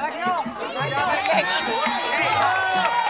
Thank you.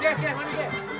Yeah, yeah, honey, yeah.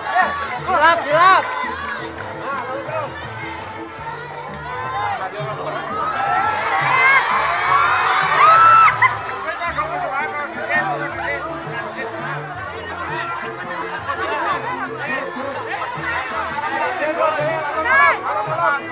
ya. Siap. Ayo bisa.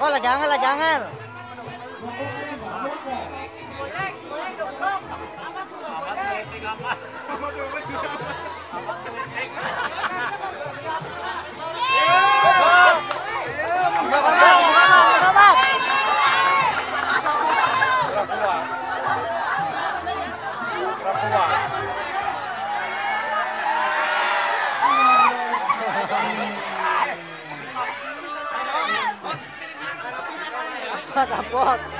Oh lah jangan lah jangan. What the fuck?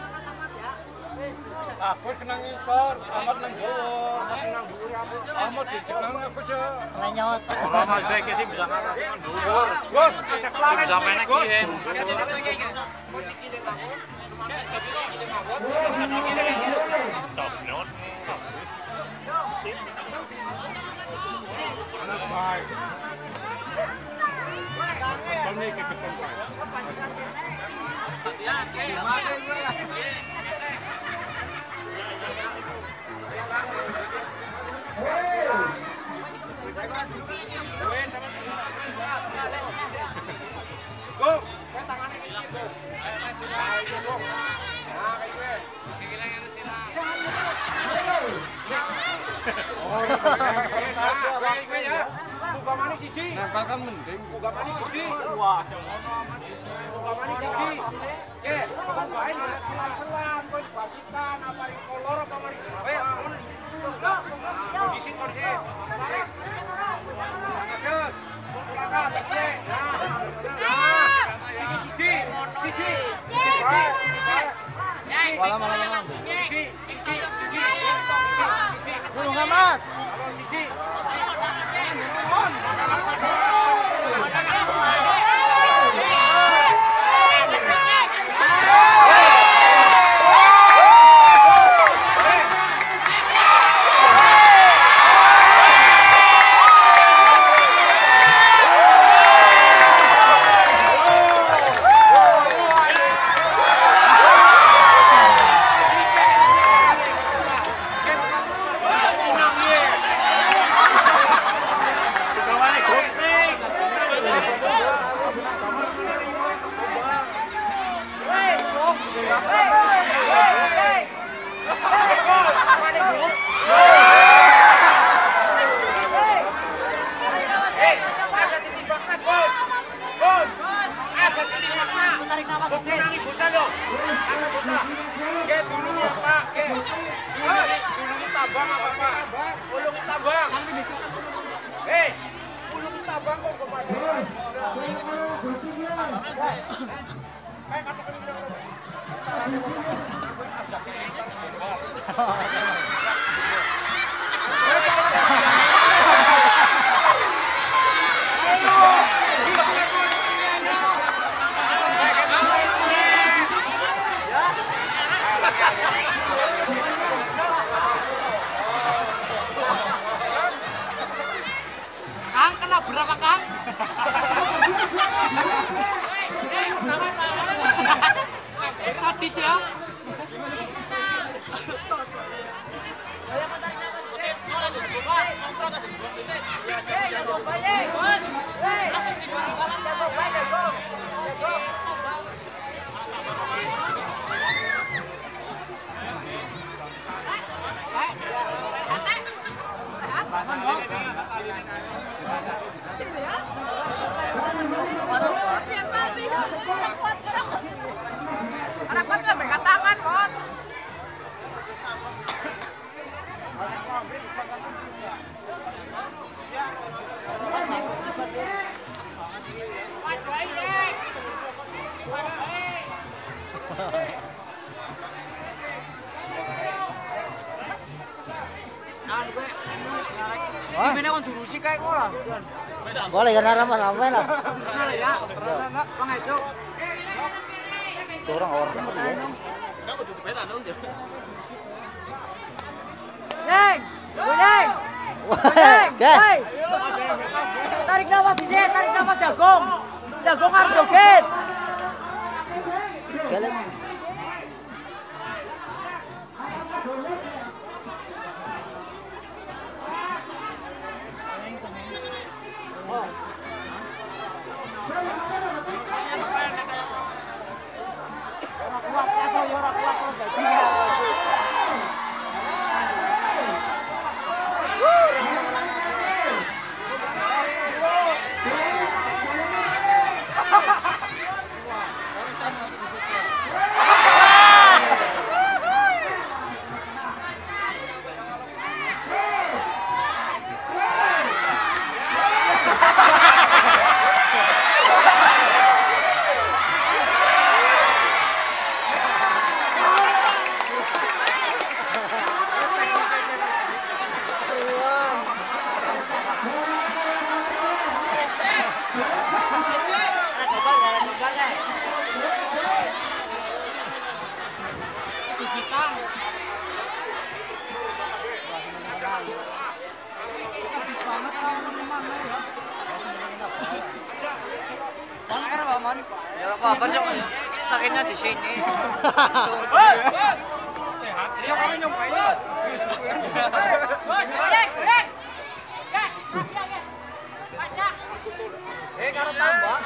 kowe kena ngisor, amat nang dhuwur. Amat nang dhuwur aku. Aku. Lenyot. Kalau Mas sih bisa kan dulu. Gus. Bisa ya. Kami ke. Buka mana siji? Nempel 25%. Thank you. Sadis ya. Boleh arah mas apa lah? Itu. Orang orang. Jeng, Jeng. Oke. Tarik nafas di tarik nafas jagung. Jagung harus joget. Oke Ya apa-apa, Cok. Sakitnya di sini. Eh, karo tambah,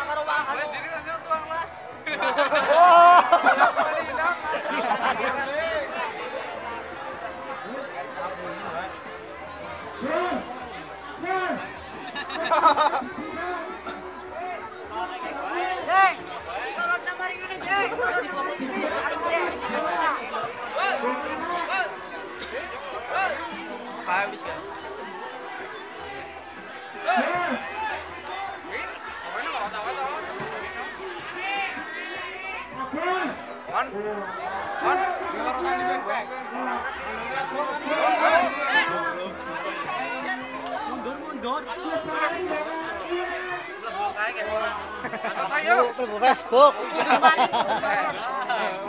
Facebook.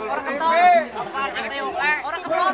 Orang ketol. Orang. Orang ketol.